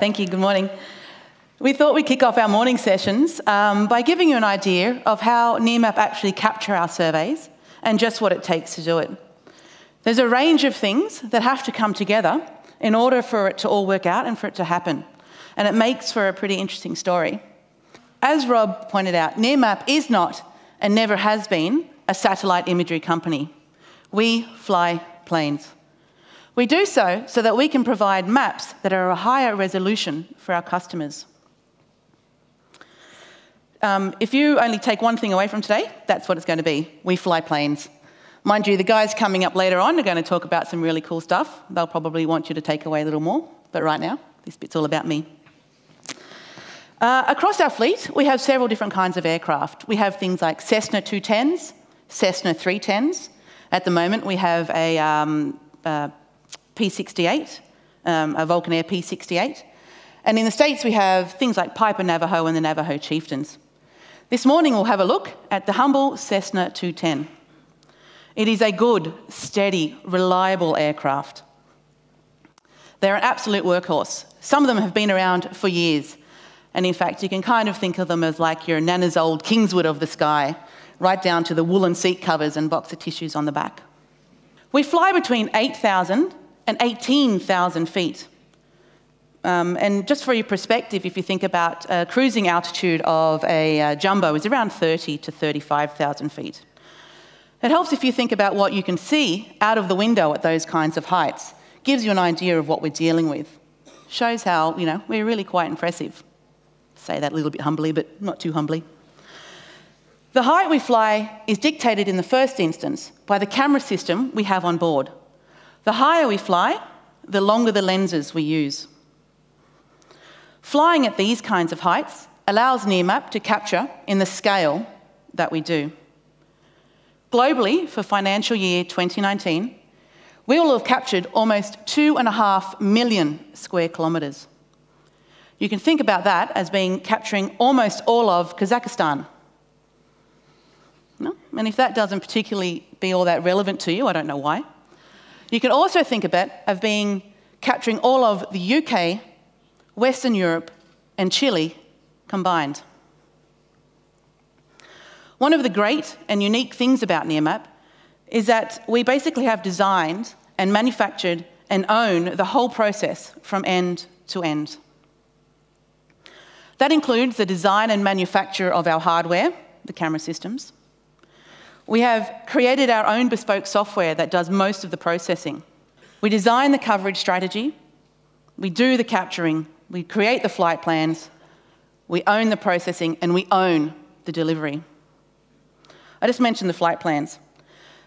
Thank you. Good morning. We thought we'd kick off our morning sessions um, by giving you an idea of how Nearmap actually capture our surveys and just what it takes to do it. There's a range of things that have to come together in order for it to all work out and for it to happen. And it makes for a pretty interesting story. As Rob pointed out, Nearmap is not and never has been a satellite imagery company. We fly planes. We do so so that we can provide maps that are a higher resolution for our customers. Um, if you only take one thing away from today, that's what it's going to be. We fly planes. Mind you, the guys coming up later on are going to talk about some really cool stuff. They'll probably want you to take away a little more, but right now, this bit's all about me. Uh, across our fleet, we have several different kinds of aircraft. We have things like Cessna 210s, Cessna 310s. At the moment, we have a um, uh, P68, um, a Vulcan Air P68. And in the States, we have things like Piper Navajo and the Navajo Chieftains. This morning, we'll have a look at the humble Cessna 210. It is a good, steady, reliable aircraft. They're an absolute workhorse. Some of them have been around for years. And in fact, you can kind of think of them as like your nana's old Kingswood of the sky, right down to the woolen seat covers and box of tissues on the back. We fly between 8,000 and 18,000 feet. Um, and just for your perspective, if you think about uh, cruising altitude of a uh, jumbo is around 30 to 35,000 feet. It helps if you think about what you can see out of the window at those kinds of heights. Gives you an idea of what we're dealing with. Shows how, you know, we're really quite impressive. Say that a little bit humbly, but not too humbly. The height we fly is dictated in the first instance by the camera system we have on board. The higher we fly, the longer the lenses we use. Flying at these kinds of heights allows Nearmap to capture in the scale that we do. Globally, for financial year 2019, we will have captured almost two and a half million square kilometres. You can think about that as being capturing almost all of Kazakhstan. No? And if that doesn't particularly be all that relevant to you, I don't know why. You can also think of it of being capturing all of the UK, Western Europe, and Chile combined. One of the great and unique things about Nearmap is that we basically have designed and manufactured and own the whole process from end to end. That includes the design and manufacture of our hardware, the camera systems. We have created our own bespoke software that does most of the processing. We design the coverage strategy, we do the capturing, we create the flight plans, we own the processing, and we own the delivery. I just mentioned the flight plans.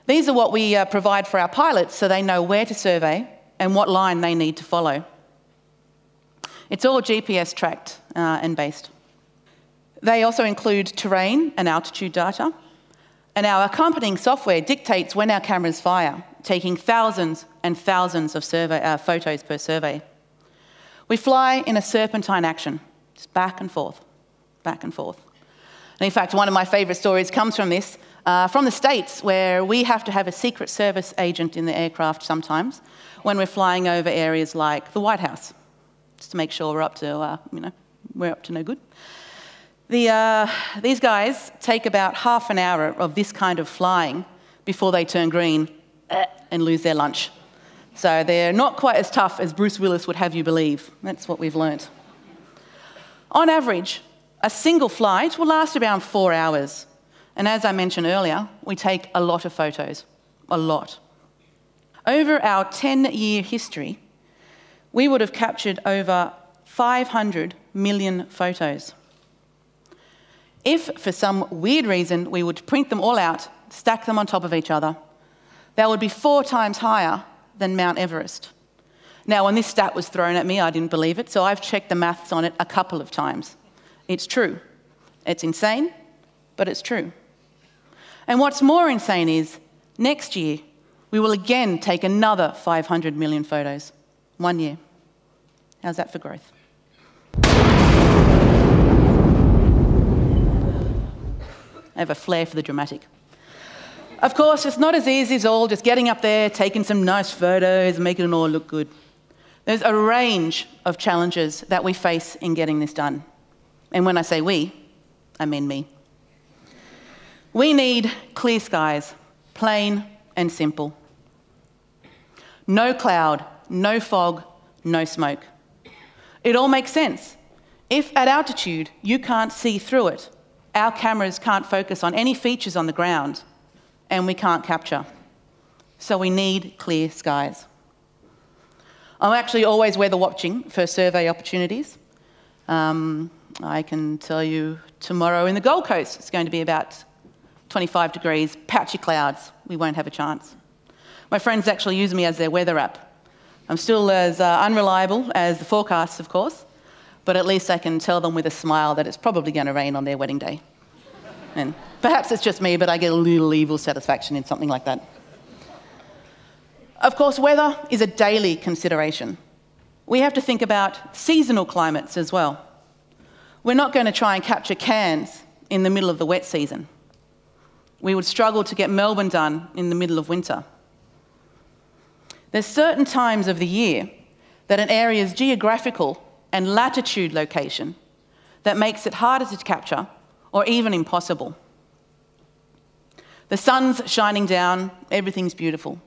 These are what we uh, provide for our pilots so they know where to survey and what line they need to follow. It's all GPS tracked uh, and based. They also include terrain and altitude data. And our accompanying software dictates when our cameras fire, taking thousands and thousands of survey, uh, photos per survey. We fly in a serpentine action, just back and forth, back and forth. And in fact, one of my favourite stories comes from this, uh, from the States, where we have to have a Secret Service agent in the aircraft sometimes when we're flying over areas like the White House, just to make sure we're up to, uh, you know, we're up to no good. The, uh, these guys take about half an hour of this kind of flying before they turn green and lose their lunch. So they're not quite as tough as Bruce Willis would have you believe. That's what we've learnt. On average, a single flight will last around four hours. And as I mentioned earlier, we take a lot of photos, a lot. Over our 10 year history, we would have captured over 500 million photos. If, for some weird reason, we would print them all out, stack them on top of each other, that would be four times higher than Mount Everest. Now, when this stat was thrown at me, I didn't believe it, so I've checked the maths on it a couple of times. It's true. It's insane, but it's true. And what's more insane is next year, we will again take another 500 million photos. One year. How's that for growth? Have a flair for the dramatic. Of course, it's not as easy as all just getting up there, taking some nice photos, making it all look good. There's a range of challenges that we face in getting this done. And when I say we, I mean me. We need clear skies, plain and simple. No cloud, no fog, no smoke. It all makes sense. If at altitude you can't see through it, our cameras can't focus on any features on the ground, and we can't capture. So we need clear skies. I'm actually always weather watching for survey opportunities. Um, I can tell you tomorrow in the Gold Coast it's going to be about 25 degrees, patchy clouds. We won't have a chance. My friends actually use me as their weather app. I'm still as uh, unreliable as the forecasts, of course, but at least I can tell them with a smile that it's probably going to rain on their wedding day. and perhaps it's just me, but I get a little evil satisfaction in something like that. Of course, weather is a daily consideration. We have to think about seasonal climates as well. We're not going to try and capture Cairns in the middle of the wet season. We would struggle to get Melbourne done in the middle of winter. There's certain times of the year that an area's geographical and latitude location that makes it harder to capture or even impossible. The sun's shining down, everything's beautiful.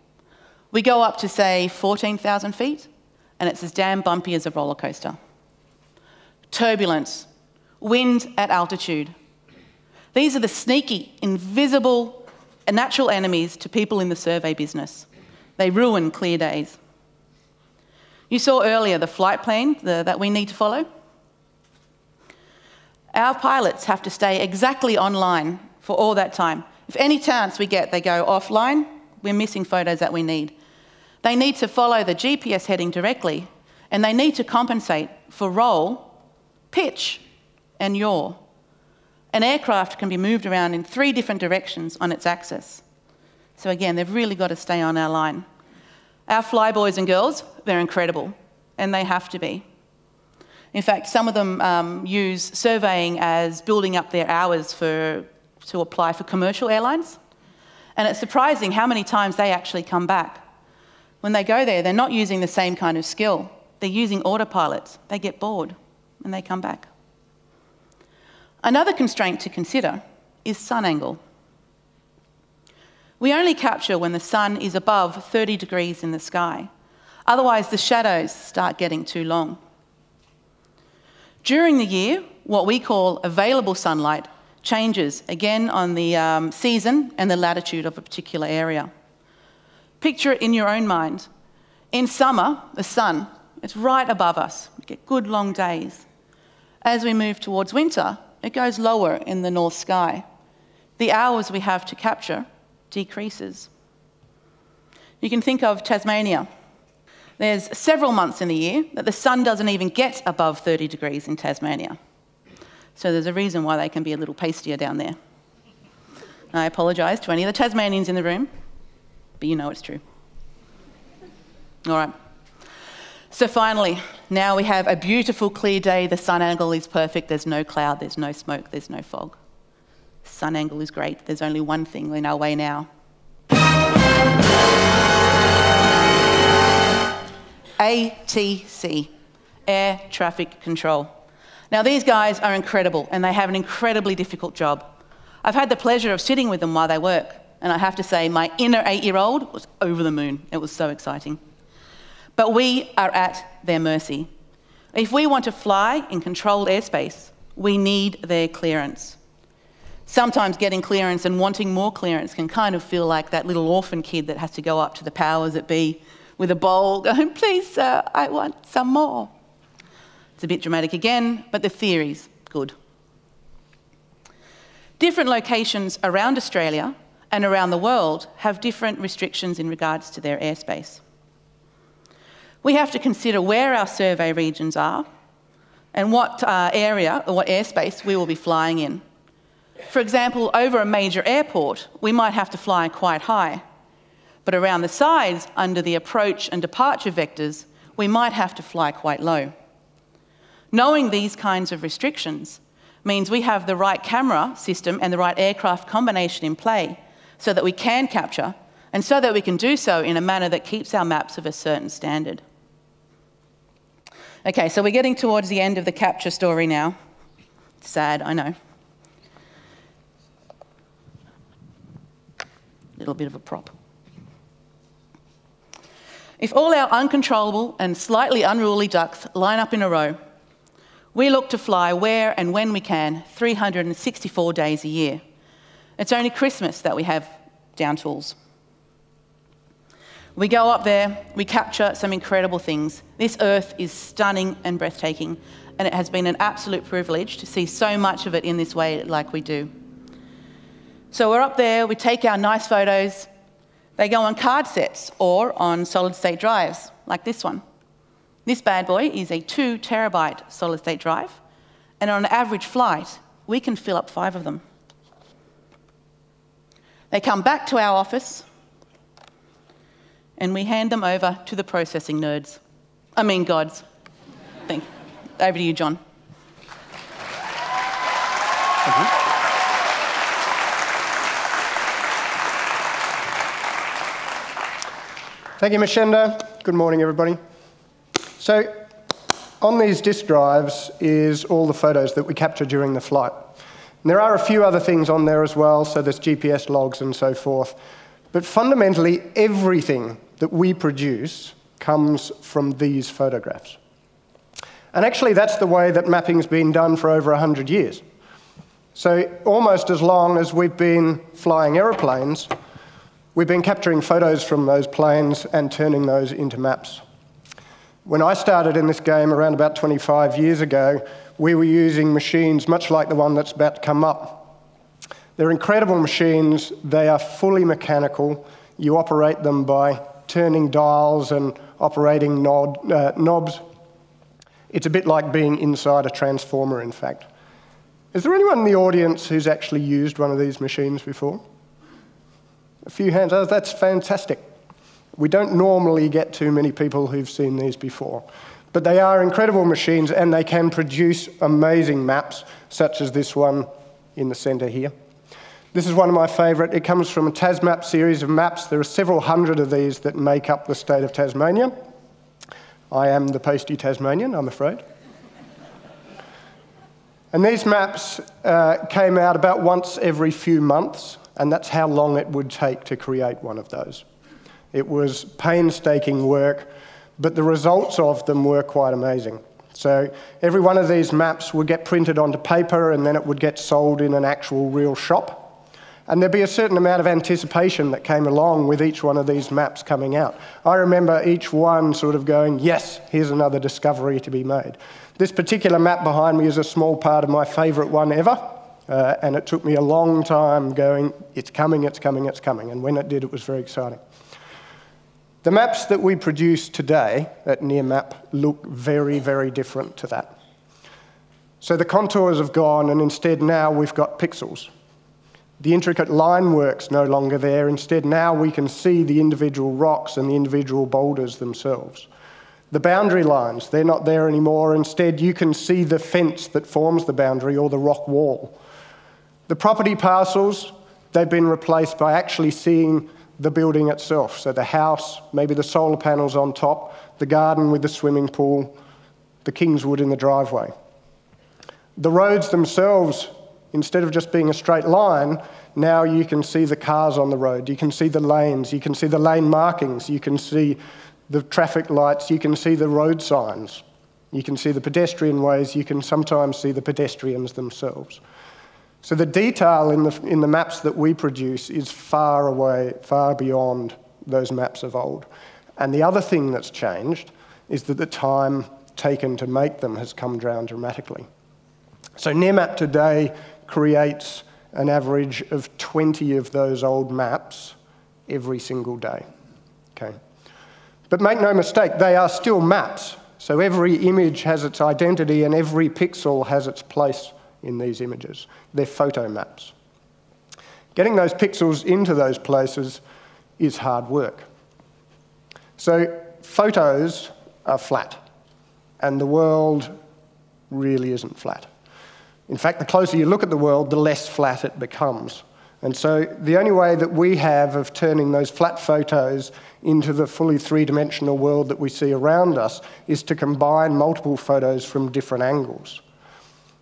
We go up to, say, 14,000 feet, and it's as damn bumpy as a roller coaster. Turbulence, wind at altitude. These are the sneaky, invisible, natural enemies to people in the survey business. They ruin clear days. You saw earlier the flight plan the, that we need to follow. Our pilots have to stay exactly online for all that time. If any chance we get they go offline, we're missing photos that we need. They need to follow the GPS heading directly, and they need to compensate for roll, pitch, and yaw. An aircraft can be moved around in three different directions on its axis. So again, they've really got to stay on our line. Our flyboys and girls, they're incredible, and they have to be. In fact, some of them um, use surveying as building up their hours for, to apply for commercial airlines. And it's surprising how many times they actually come back. When they go there, they're not using the same kind of skill. They're using autopilots. They get bored and they come back. Another constraint to consider is sun angle. We only capture when the sun is above 30 degrees in the sky. Otherwise, the shadows start getting too long. During the year, what we call available sunlight changes again on the um, season and the latitude of a particular area. Picture it in your own mind. In summer, the sun, it's right above us. We get good long days. As we move towards winter, it goes lower in the north sky. The hours we have to capture decreases. You can think of Tasmania. There's several months in the year that the sun doesn't even get above 30 degrees in Tasmania. So there's a reason why they can be a little pastier down there. I apologise to any of the Tasmanians in the room, but you know it's true. All right. So finally, now we have a beautiful clear day. The sun angle is perfect. There's no cloud, there's no smoke, there's no fog sun angle is great. There's only one thing in our way now. ATC, Air Traffic Control. Now, these guys are incredible and they have an incredibly difficult job. I've had the pleasure of sitting with them while they work, and I have to say, my inner eight year old was over the moon. It was so exciting. But we are at their mercy. If we want to fly in controlled airspace, we need their clearance sometimes getting clearance and wanting more clearance can kind of feel like that little orphan kid that has to go up to the powers that be with a bowl going, please, sir, I want some more. It's a bit dramatic again, but the theory's good. Different locations around Australia and around the world have different restrictions in regards to their airspace. We have to consider where our survey regions are and what uh, area or what airspace we will be flying in. For example, over a major airport, we might have to fly quite high. But around the sides, under the approach and departure vectors, we might have to fly quite low. Knowing these kinds of restrictions means we have the right camera system and the right aircraft combination in play so that we can capture and so that we can do so in a manner that keeps our maps of a certain standard. Okay, so we're getting towards the end of the capture story now. Sad, I know. Little bit of a prop. If all our uncontrollable and slightly unruly ducks line up in a row, we look to fly where and when we can 364 days a year. It's only Christmas that we have down tools. We go up there, we capture some incredible things. This earth is stunning and breathtaking, and it has been an absolute privilege to see so much of it in this way, like we do. So we're up there, we take our nice photos. They go on card sets or on solid state drives, like this one. This bad boy is a two terabyte solid state drive, and on an average flight, we can fill up five of them. They come back to our office, and we hand them over to the processing nerds. I mean, gods. Thank you. Over to you, John. Mm-hmm. Thank you, M'Shenda. Good morning, everybody. So, on these disk drives is all the photos that we capture during the flight. And there are a few other things on there as well, so there's GPS logs and so forth. But fundamentally, everything that we produce comes from these photographs. And actually, that's the way that mapping's been done for over 100 years. So, almost as long as we've been flying aeroplanes, we've been capturing photos from those planes and turning those into maps. When I started in this game around about 25 years ago, we were using machines much like the one that's about to come up. They're incredible machines, they are fully mechanical. You operate them by turning dials and operating nod, uh, knobs. It's a bit like being inside a transformer, in fact. Is there anyone in the audience who's actually used one of these machines before? A few hands. Oh, that's fantastic. We don't normally get too many people who've seen these before. But they are incredible machines and they can produce amazing maps, such as this one in the center here. This is one of my favourite. It comes from a TasMap series of maps. There are several hundred of these that make up the state of Tasmania. I am the pasty Tasmanian, I'm afraid. and these maps uh, came out about once every few months, and that's how long it would take to create one of those. It was painstaking work, but the results of them were quite amazing. So every one of these maps would get printed onto paper and then it would get sold in an actual real shop. And there'd be a certain amount of anticipation that came along with each one of these maps coming out. I remember each one sort of going, yes, here's another discovery to be made. This particular map behind me is a small part of my favourite one ever. Uh, and it took me a long time going, it's coming, it's coming, it's coming. And when it did, it was very exciting. The maps that we produce today at Nearmap look very, very different to that. So the contours have gone, and instead now we've got pixels. The intricate line work's no longer there. Instead, now we can see the individual rocks and the individual boulders themselves. The boundary lines, they're not there anymore. Instead, you can see the fence that forms the boundary or the rock wall. The property parcels, they've been replaced by actually seeing the building itself. So the house, maybe the solar panels on top, the garden with the swimming pool, the Kingswood in the driveway. The roads themselves Instead of just being a straight line, now you can see the cars on the road, you can see the lanes, you can see the lane markings, you can see the traffic lights, you can see the road signs, you can see the pedestrian ways, you can sometimes see the pedestrians themselves. So the detail in the, in the maps that we produce is far away, far beyond those maps of old. And the other thing that's changed is that the time taken to make them has come down dramatically. So Nearmap today creates an average of 20 of those old maps every single day. Okay. But make no mistake, they are still maps. So every image has its identity and every pixel has its place in these images. They're photo maps. Getting those pixels into those places is hard work. So photos are flat, and the world really isn't flat. In fact, the closer you look at the world, the less flat it becomes. And so the only way that we have of turning those flat photos into the fully three-dimensional world that we see around us is to combine multiple photos from different angles.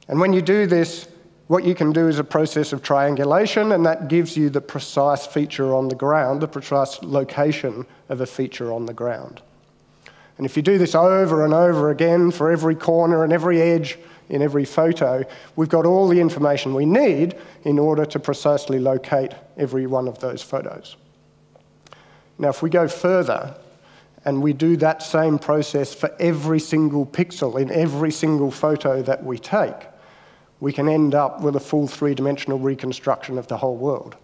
And when you do this, what you can do is a process of triangulation, and that gives you the precise feature on the ground, the precise location of a feature on the ground. And if you do this over and over again for every corner and every edge in every photo, we've got all the information we need in order to precisely locate every one of those photos. Now, if we go further and we do that same process for every single pixel in every single photo that we take, we can end up with a full three-dimensional reconstruction of the whole world.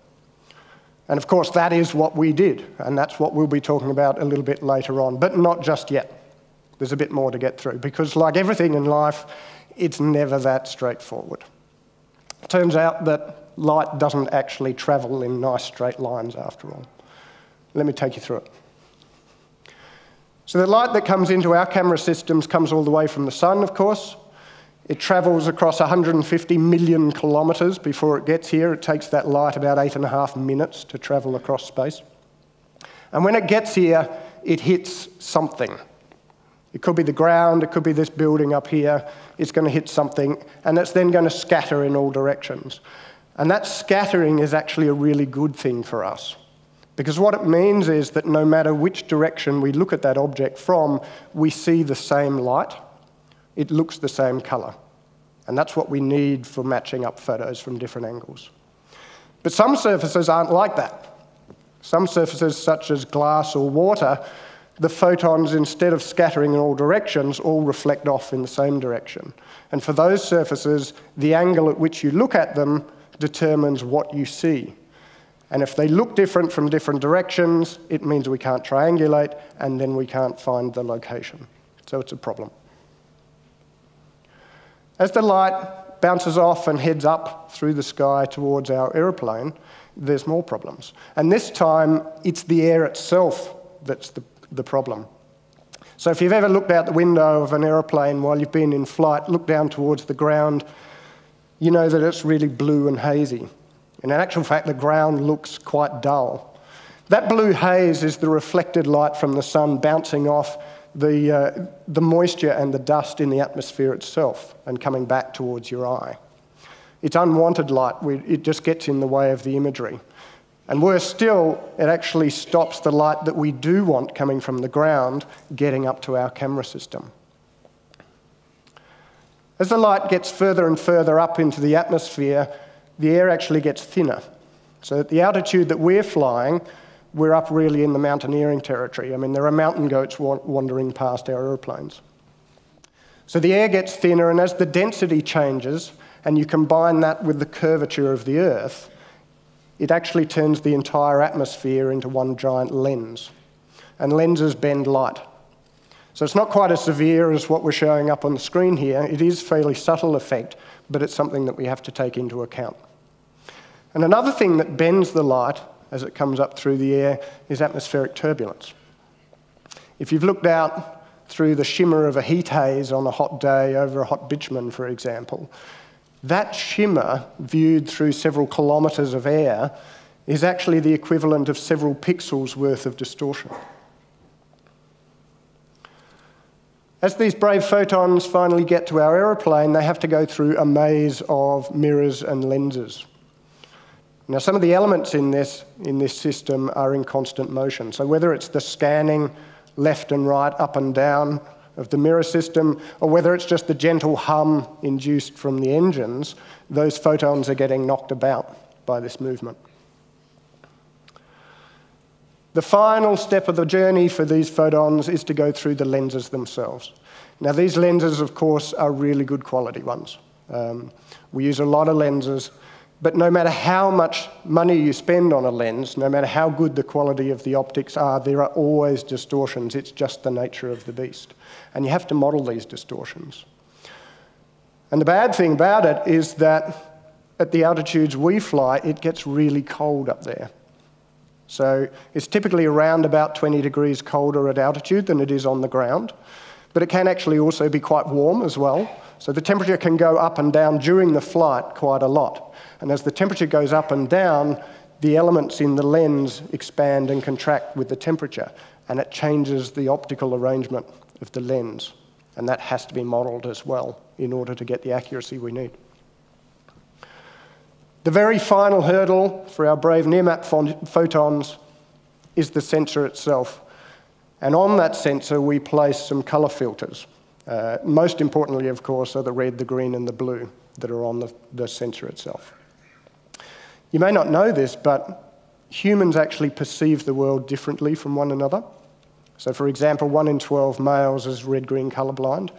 And of course, that is what we did, and that's what we'll be talking about a little bit later on, but not just yet. There's a bit more to get through, because like everything in life, it's never that straightforward. It turns out that light doesn't actually travel in nice straight lines after all. Let me take you through it. So the light that comes into our camera systems comes all the way from the sun, of course. It travels across 150 million kilometres before it gets here. It takes that light about eight and a half minutes to travel across space. And when it gets here, it hits something. It could be the ground, it could be this building up here. It's going to hit something, and it's then going to scatter in all directions. And that scattering is actually a really good thing for us. Because what it means is that no matter which direction we look at that object from, we see the same light, it looks the same colour. And that's what we need for matching up photos from different angles. But some surfaces aren't like that. Some surfaces, such as glass or water, the photons, instead of scattering in all directions, all reflect off in the same direction. And for those surfaces, the angle at which you look at them determines what you see. And if they look different from different directions, it means we can't triangulate, and then we can't find the location. So it's a problem. As the light bounces off and heads up through the sky towards our aeroplane, there's more problems. And this time, it's the air itself that's the the problem. So if you've ever looked out the window of an aeroplane while you've been in flight, look down towards the ground, you know that it's really blue and hazy. And in actual fact, the ground looks quite dull. That blue haze is the reflected light from the sun bouncing off the, uh, the moisture and the dust in the atmosphere itself and coming back towards your eye. It's unwanted light, it just gets in the way of the imagery. And worse still, it actually stops the light that we do want coming from the ground getting up to our camera system. As the light gets further and further up into the atmosphere, the air actually gets thinner. So at the altitude that we're flying, we're up really in the mountaineering territory. I mean, there are mountain goats wandering past our aeroplanes. So the air gets thinner, and as the density changes, and you combine that with the curvature of the Earth, it actually turns the entire atmosphere into one giant lens. And lenses bend light. So it's not quite as severe as what we're showing up on the screen here. It is a fairly subtle effect, but it's something that we have to take into account. And another thing that bends the light as it comes up through the air is atmospheric turbulence. If you've looked out through the shimmer of a heat haze on a hot day over a hot bitumen, for example, that shimmer, viewed through several kilometres of air, is actually the equivalent of several pixels worth of distortion. As these brave photons finally get to our aeroplane, they have to go through a maze of mirrors and lenses. Now, some of the elements in this, in this system are in constant motion. So, whether it's the scanning left and right, up and down, of the mirror system, or whether it's just the gentle hum induced from the engines, those photons are getting knocked about by this movement. The final step of the journey for these photons is to go through the lenses themselves. Now, these lenses, of course, are really good quality ones. Um, we use a lot of lenses but no matter how much money you spend on a lens, no matter how good the quality of the optics are, there are always distortions. It's just the nature of the beast. And you have to model these distortions. And the bad thing about it is that at the altitudes we fly, it gets really cold up there. So it's typically around about 20 degrees colder at altitude than it is on the ground. but it can actually also be quite warm as well. So the temperature can go up and down during the flight quite a lot. And as the temperature goes up and down, the elements in the lens expand and contract with the temperature, and it changes the optical arrangement of the lens. And that has to be modelled as well in order to get the accuracy we need. The very final hurdle for our brave Nearmap photons is the sensor itself. And on that sensor, we place some colour filters. Uh, most importantly, of course, are the red, the green, and the blue that are on the, the sensor itself. You may not know this, but humans actually perceive the world differently from one another. So, for example, 1 in 12 males is red green colourblind.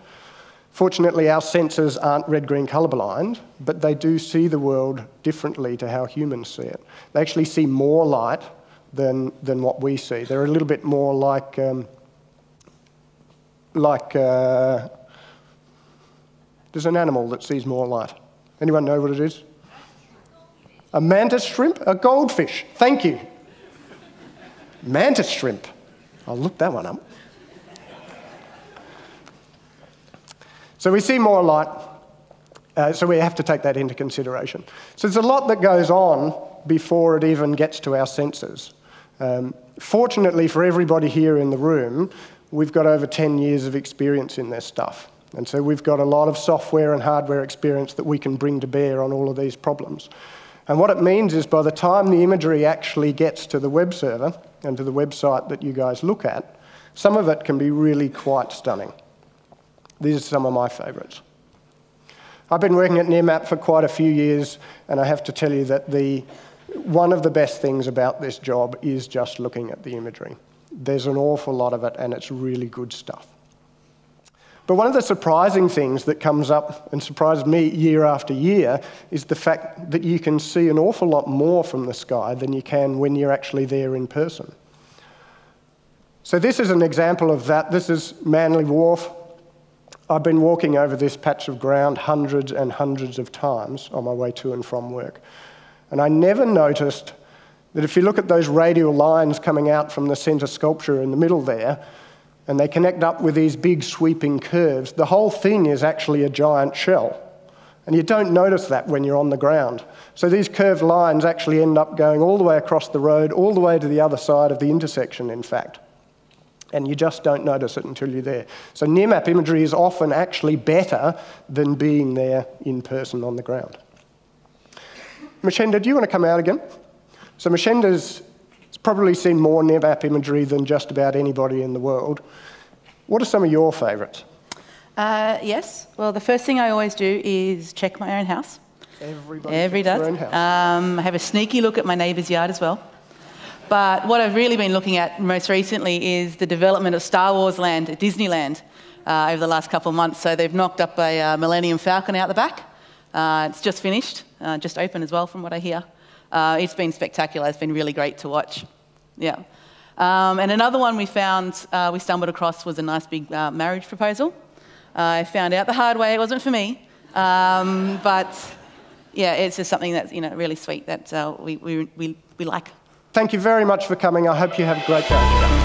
Fortunately, our sensors aren't red green colourblind, but they do see the world differently to how humans see it. They actually see more light than, than what we see. They're a little bit more like, um, like uh, there's an animal that sees more light. Anyone know what it is? A mantis shrimp? A goldfish. Thank you. Mantis shrimp. I'll look that one up. So we see more light, uh, so we have to take that into consideration. So there's a lot that goes on before it even gets to our senses. Um, fortunately for everybody here in the room, we've got over 10 years of experience in this stuff. And so we've got a lot of software and hardware experience that we can bring to bear on all of these problems. And what it means is by the time the imagery actually gets to the web server and to the website that you guys look at, some of it can be really quite stunning. These are some of my favourites. I've been working at Nearmap for quite a few years, and I have to tell you that the, one of the best things about this job is just looking at the imagery. There's an awful lot of it, and it's really good stuff. But one of the surprising things that comes up and surprises me year after year is the fact that you can see an awful lot more from the sky than you can when you're actually there in person. So, this is an example of that. This is Manly Wharf. I've been walking over this patch of ground hundreds and hundreds of times on my way to and from work. And I never noticed that if you look at those radial lines coming out from the centre sculpture in the middle there, and they connect up with these big sweeping curves. The whole thing is actually a giant shell. And you don't notice that when you're on the ground. So these curved lines actually end up going all the way across the road, all the way to the other side of the intersection, in fact. And you just don't notice it until you're there. So Nearmap imagery is often actually better than being there in person on the ground. M'Shenda, do you want to come out again? So M'Shenda's probably seen more Nearmap imagery than just about anybody in the world. What are some of your favourites? Uh, yes. Well, the first thing I always do is check my own house. Everybody Every does. Um, I have a sneaky look at my neighbour's yard as well. But what I've really been looking at most recently is the development of Star Wars Land at Disneyland uh, over the last couple of months. So they've knocked up a uh, Millennium Falcon out the back. Uh, it's just finished, uh, just open as well, from what I hear. Uh, it's been spectacular. It's been really great to watch. Yeah. Um, and another one we found, uh, we stumbled across, was a nice big uh, marriage proposal. I found out the hard way it wasn't for me. Um, but yeah, it's just something that's you know, really sweet that uh, we, we, we, we like. Thank you very much for coming. I hope you have a great day.